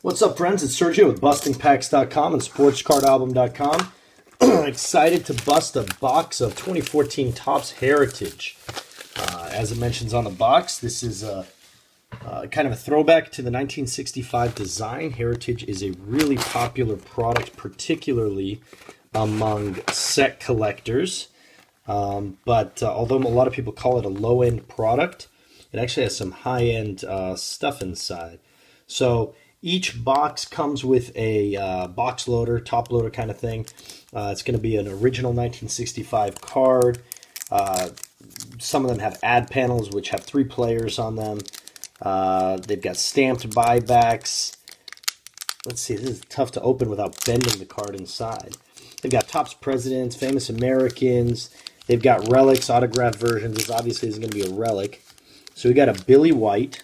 What's up, friends? It's Sergio with BustingPacks.com and SportsCardAlbum.com. Excited to bust a box of 2014 Topps Heritage. Uh, as it mentions on the box, this is a, uh, kind of a throwback to the 1965 design. Heritage is a really popular product, particularly among set collectors. Um, but uh, although a lot of people call it a low-end product, it actually has some high-end uh, stuff inside. So each box comes with a uh, box loader, top loader kind of thing. Uh, it's going to be an original 1965 card. Uh, some of them have ad panels, which have three players on them. Uh, they've got stamped buybacks. Let's see, this is tough to open without bending the card inside. They've got Topps Presidents, Famous Americans. They've got relics, autographed versions. This obviously is going to be a relic. So we got a Billy White,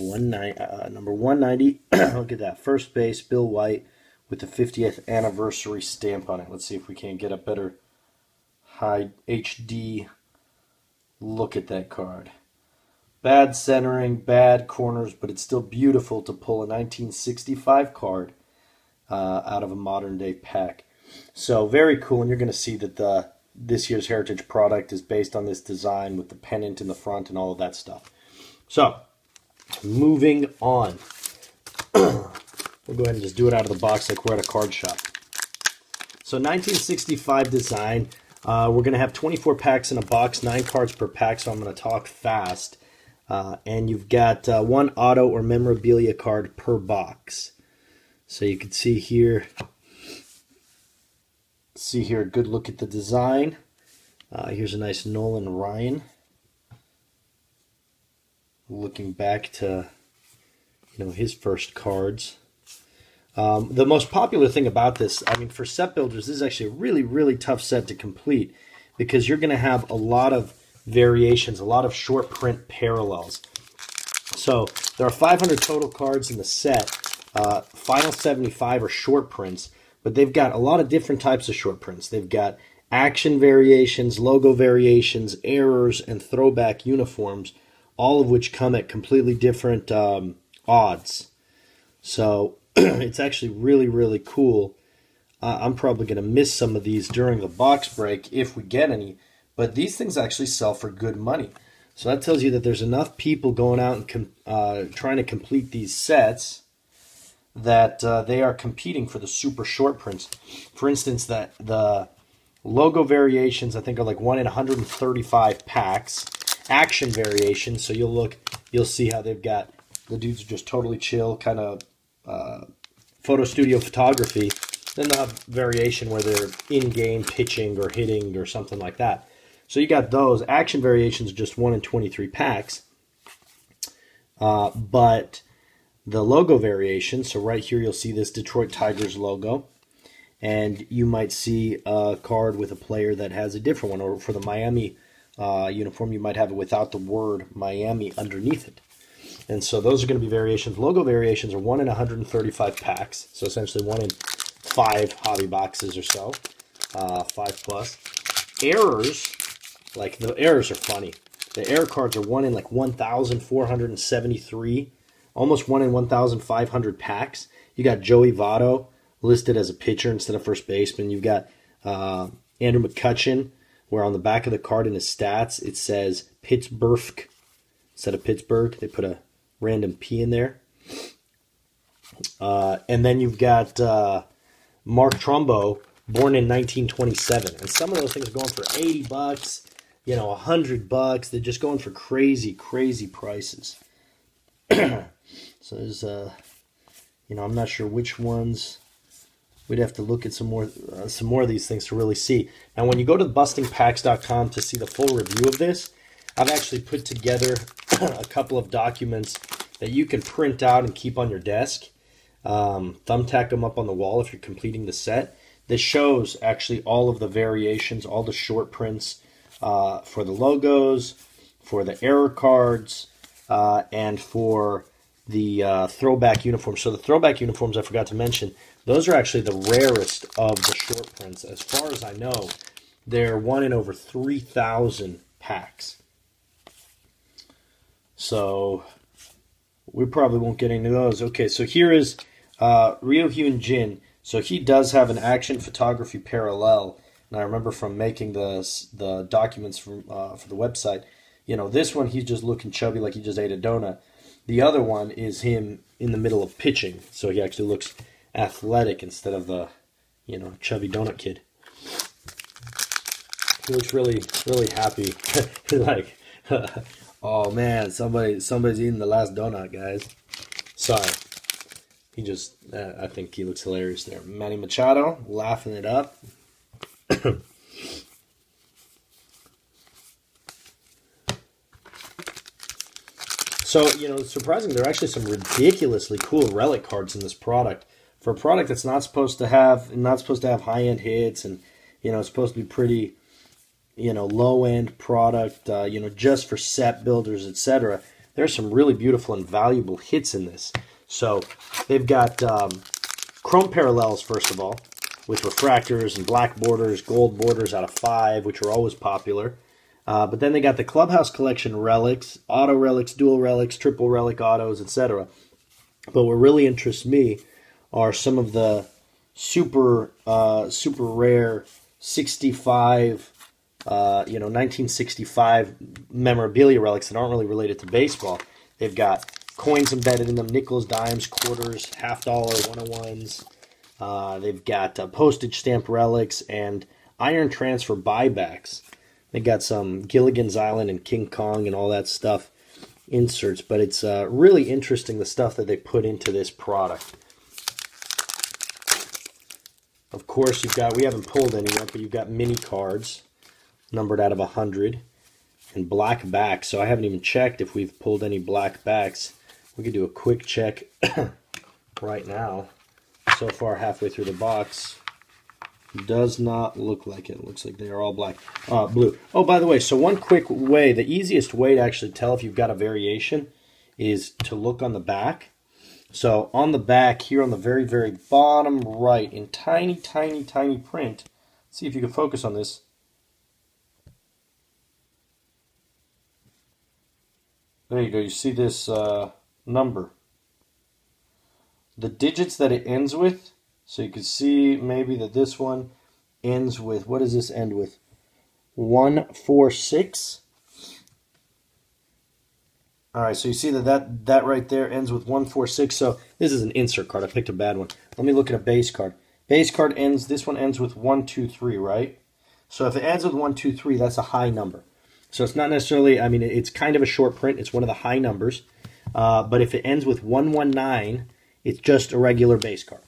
one uh, number 190. Look at that. First base, Bill White with the 50th anniversary stamp on it. Let's see if we can't get a better high HD look at that card. Bad centering, bad corners, but it's still beautiful to pull a 1965 card uh, out of a modern day pack. So very cool, and you're going to see that the this year's Heritage product is based on this design with the pennant in the front and all of that stuff. So Moving on. we'll go ahead and just do it out of the box like we're at a card shop. So 1965 design. Uh, we're going to have 24 packs in a box, 9 cards per pack, so I'm going to talk fast. Uh, and you've got uh, one auto or memorabilia card per box. So you can see here, see here a good look at the design. Uh, here's a nice Nolan Ryan looking back to you know his first cards. Um, the most popular thing about this, I mean, for set builders, this is actually a really, really tough set to complete because you're going to have a lot of variations, a lot of short print parallels. So there are 500 total cards in the set. Uh, final 75 are short prints, but they've got a lot of different types of short prints. They've got action variations, logo variations, errors, and throwback uniforms all of which come at completely different um, odds. So it's actually really, really cool. Uh, I'm probably going to miss some of these during the box break if we get any, but these things actually sell for good money. So that tells you that there's enough people going out and uh, trying to complete these sets that uh, they are competing for the super short prints. For instance, that the logo variations I think are like one in 135 packs action variations. So you'll look, you'll see how they've got the dudes just totally chill, kind of uh, photo studio photography. Then they'll have variation where they're in game pitching or hitting or something like that. So you got those action variations, just one in 23 packs. Uh, but the logo variation, so right here you'll see this Detroit Tigers logo and you might see a card with a player that has a different one, or for the Miami uh, uniform, you might have it without the word Miami underneath it. And so those are going to be variations. Logo variations are 1 in 135 packs, so essentially 1 in 5 hobby boxes or so, uh, 5 plus. Errors, like the errors are funny. The error cards are 1 in like 1,473, almost 1 in 1,500 packs. You got Joey Votto listed as a pitcher instead of first baseman. You've got uh, Andrew McCutchen where on the back of the card in his stats it says Pittsburgh instead of Pittsburgh. They put a random P in there. Uh, and then you've got uh, Mark Trumbo, born in 1927, and some of those things are going for 80 bucks, you know, 100 bucks. They're just going for crazy, crazy prices. so there's, uh, you know, I'm not sure which ones we'd have to look at some more uh, some more of these things to really see. Now, when you go to bustingpacks.com to see the full review of this, I've actually put together a couple of documents that you can print out and keep on your desk. Um, thumbtack them up on the wall if you're completing the set. This shows actually all of the variations, all the short prints uh, for the logos, for the error cards, uh, and for the uh, throwback uniforms. So the throwback uniforms I forgot to mention, those are actually the rarest of the short prints. As far as I know, they're one in over 3,000 packs. So we probably won't get any of those. Okay, so here is uh, Ryu Hyun Jin. So he does have an action photography parallel. And I remember from making the the documents from uh, for the website, you know, this one he's just looking chubby like he just ate a donut. The other one is him in the middle of pitching, so he actually looks athletic instead of the, you know, chubby donut kid. He looks really, really happy. like, oh man, somebody, somebody's eating the last donut, guys. Sorry. He just, uh, I think he looks hilarious there. Manny Machado laughing it up. so, you know, surprising, there are actually some ridiculously cool relic cards in this product. For a product that's not supposed to have, not supposed to have high end hits and, you know, it's supposed to be pretty, you know, low end product, uh, you know, just for set builders, etc. There's some really beautiful and valuable hits in this. So they've got um, chrome parallels, first of all, with refractors and black borders, gold borders out of five, which are always popular. Uh, but then they got the Clubhouse Collection relics, auto relics, dual relics, triple relic autos, etc. But what really interests me are some of the super uh, super rare 65 uh, you know 1965 memorabilia relics that aren't really related to baseball. They've got coins embedded in them, nickels, dimes, quarters, half dollar, one of ones. Uh, they've got uh, postage stamp relics and iron transfer buybacks. They got some Gilligan's Island and King Kong and all that stuff inserts, but it's uh, really interesting the stuff that they put into this product. Of course, you've got, we haven't pulled any yet, but you've got mini cards numbered out of 100 and black backs. So I haven't even checked if we've pulled any black backs. We could do a quick check right now. So far, halfway through the box, does not look like it. it looks like they are all black, uh, blue. Oh, by the way, so one quick way, the easiest way to actually tell if you've got a variation is to look on the back. So on the back here on the very, very bottom right in tiny, tiny, tiny print, see if you can focus on this. There you go. You see this uh, number. The digits that it ends with. So you can see maybe that this one ends with, what does this end with? 146. All right, so you see that, that that right there ends with 146. So this is an insert card. I picked a bad one. Let me look at a base card. Base card ends, this one ends with 123, right? So if it ends with 123, that's a high number. So it's not necessarily, I mean, it's kind of a short print. It's one of the high numbers. Uh, but if it ends with 119, it's just a regular base card.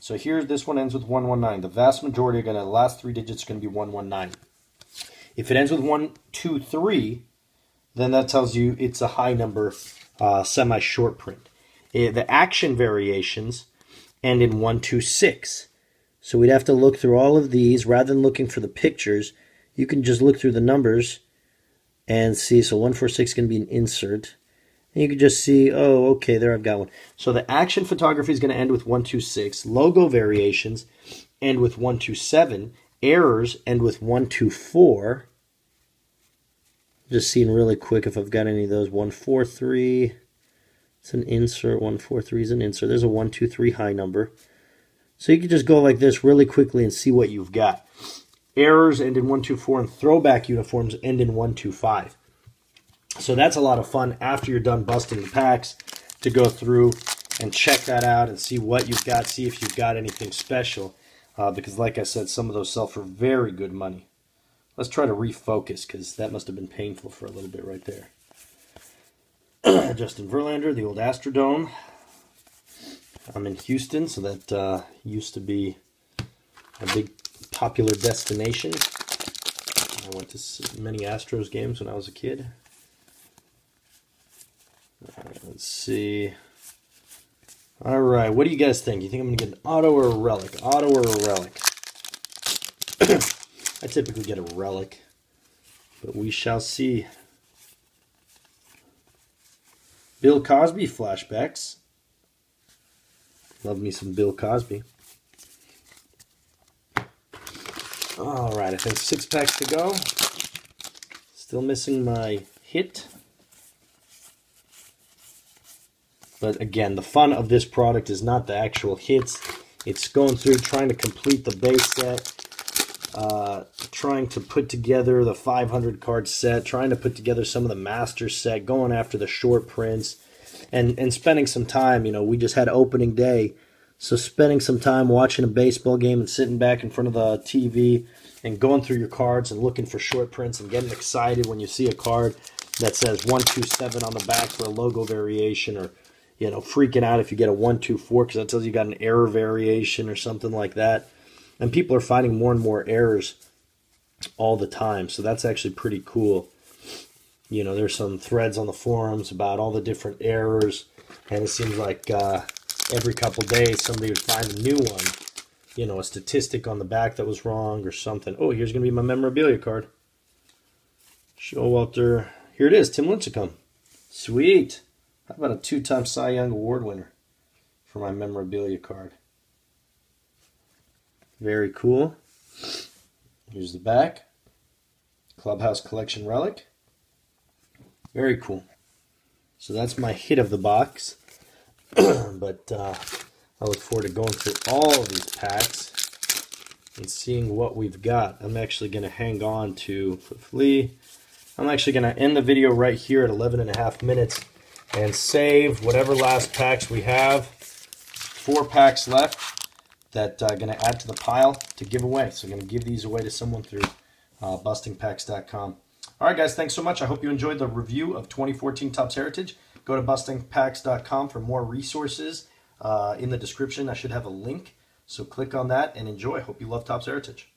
So here, this one ends with 119. The vast majority are going to, the last three digits are going to be 119. If it ends with 123, then that tells you it's a high number uh, semi-short print. It, eh, the action variations end in 126. So we'd have to look through all of these rather than looking for the pictures. You can just look through the numbers and see. So 146 is going to be an insert. And you can just see, oh, okay, there I've got one. So the action photography is going to end with 126. Logo variations end with 127. Errors end with 124. Just seeing really quick if I've got any of those. 143. It's an insert. 143 is an insert. There's a 123 high number. So you can just go like this really quickly and see what you've got. Errors end in 124 and throwback uniforms end in 125. So that's a lot of fun after you're done busting the packs to go through and check that out and see what you've got, see if you've got anything special. Uh, because like I said, some of those sell for very good money. Let's try to refocus because that must have been painful for a little bit right there. Justin Verlander, the old Astrodome. I'm in Houston, so that uh, used to be a big popular destination. I went to many Astros games when I was a kid. Let's see. All right, what do you guys think? You think I'm going to get an auto or a relic? Auto or a relic? I typically get a relic, but we shall see. Bill Cosby flashbacks. Love me some Bill Cosby. All right, I think six packs to go. Still missing my hit. But again, the fun of this product is not the actual hits. It's going through trying to complete the base set, uh, trying to put together the 500 card set, trying to put together some of the master set, going after the short prints, and and spending some time. You know, we just had opening day, so spending some time watching a baseball game and sitting back in front of the TV and going through your cards and looking for short prints and getting excited when you see a card that says 127 on the back for a logo variation or you know freaking out if you get a 124 because that tells you got an error variation or something like that and people are finding more and more errors all the time. So that's actually pretty cool. You know there's some threads on the forums about all the different errors. And it seems like uh, every couple days somebody would find a new one. You know a statistic on the back that was wrong or something. Oh here's going to be my memorabilia card. Showalter here it is, Tim Lincecum. Sweet. How about a two-time Cy Young Award winner for my memorabilia card? Very cool. Here's the back. Clubhouse Collection Relic. Very cool. So that's my hit of the box. but uh, I look forward to going through all of these packs and seeing what we've got. I'm actually going to hang on to Flea. I'm actually going to end the video right here at 11 and a half minutes and save whatever last packs we have. Four packs left that I'm uh, going to add to the pile to give away. So I'm going to give these away to someone through uh, bustingpacks.com. All right, guys, thanks so much. I hope you enjoyed the review of 2014 Topps Heritage. Go to bustingpacks.com for more resources. Uh, in the description, I should have a link. So click on that and enjoy. Hope you love Topps Heritage.